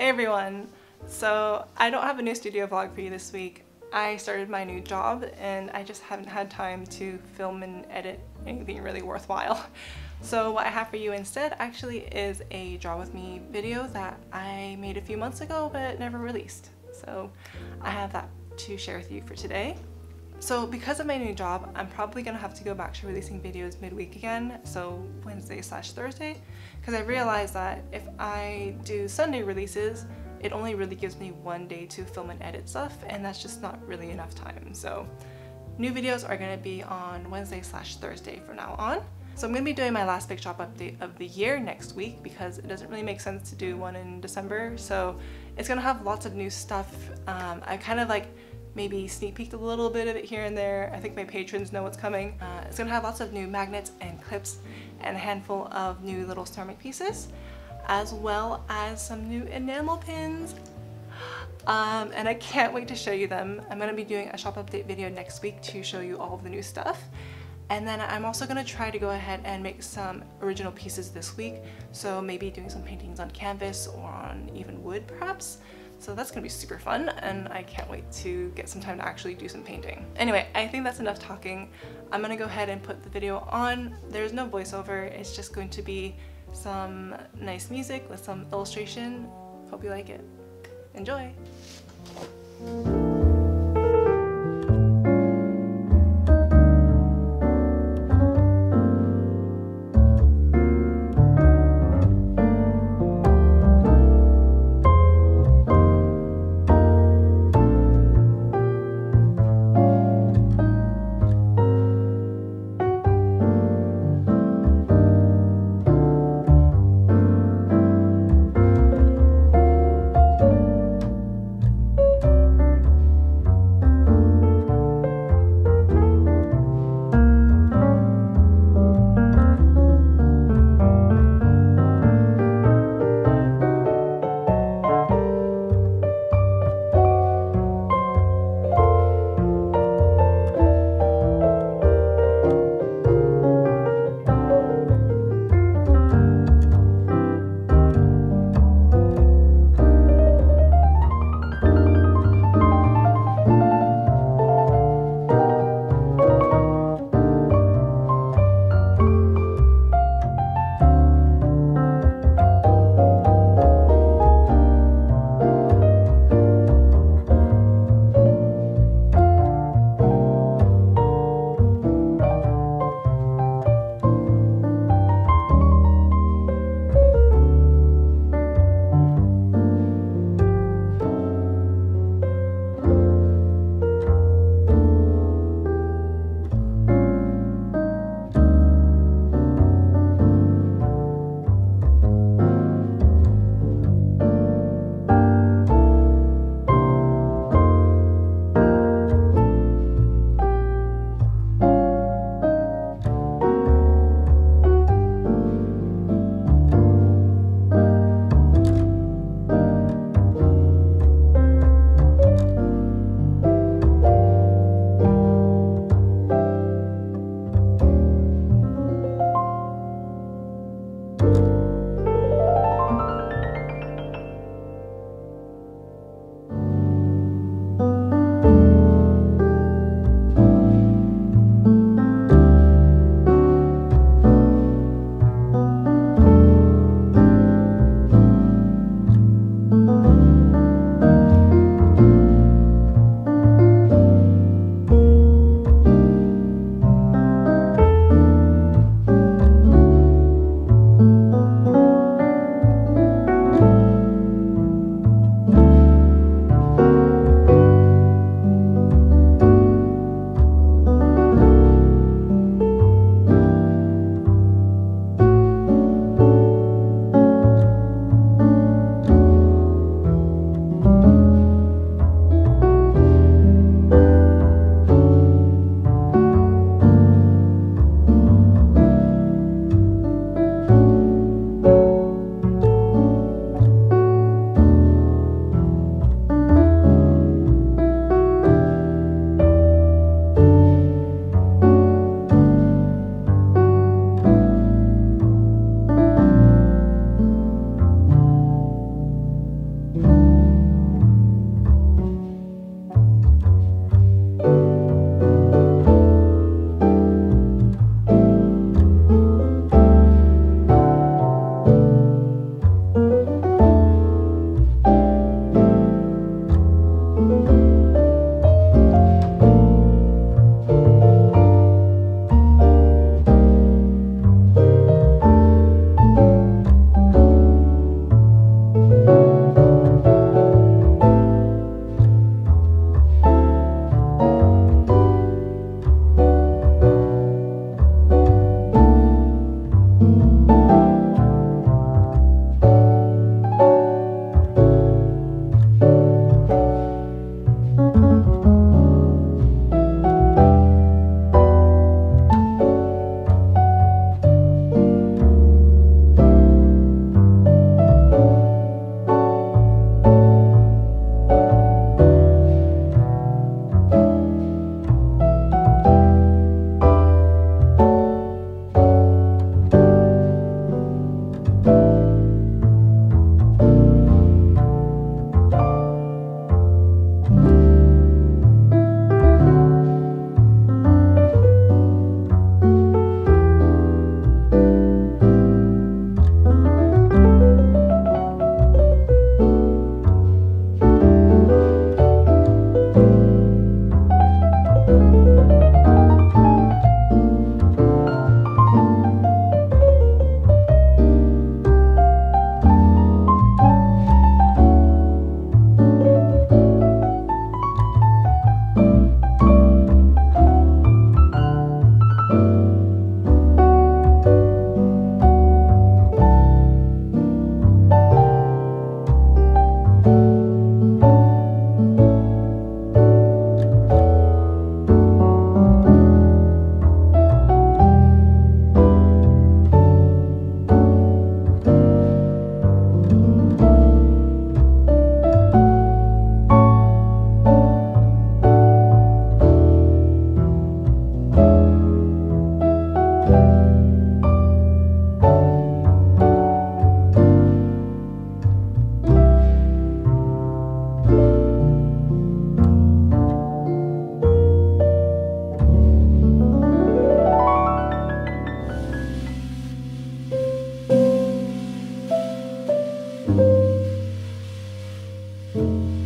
Hey everyone! So I don't have a new studio vlog for you this week. I started my new job and I just haven't had time to film and edit anything really worthwhile. So what I have for you instead actually is a draw with me video that I made a few months ago but never released. So I have that to share with you for today. So because of my new job, I'm probably gonna have to go back to releasing videos midweek again, so Wednesday slash Thursday, because I realized that if I do Sunday releases, it only really gives me one day to film and edit stuff, and that's just not really enough time. So new videos are gonna be on Wednesday slash Thursday from now on. So I'm to be doing my last Big Shop update of the year next week because it doesn't really make sense to do one in December. So it's to have lots of new stuff. Um, I kind of like maybe sneak peeked a little bit of it here and there. I think my patrons know what's coming. Uh, it's gonna have lots of new magnets and clips and a handful of new little ceramic pieces as well as some new enamel pins. Um, and I can't wait to show you them. I'm gonna be doing a shop update video next week to show you all of the new stuff. And then I'm also gonna try to go ahead and make some original pieces this week. So maybe doing some paintings on canvas or on even wood perhaps. So that's gonna be super fun and I can't wait to get some time to actually do some painting. Anyway, I think that's enough talking. I'm gonna go ahead and put the video on. There's no voiceover, it's just going to be some nice music with some illustration. Hope you like it. Enjoy! Música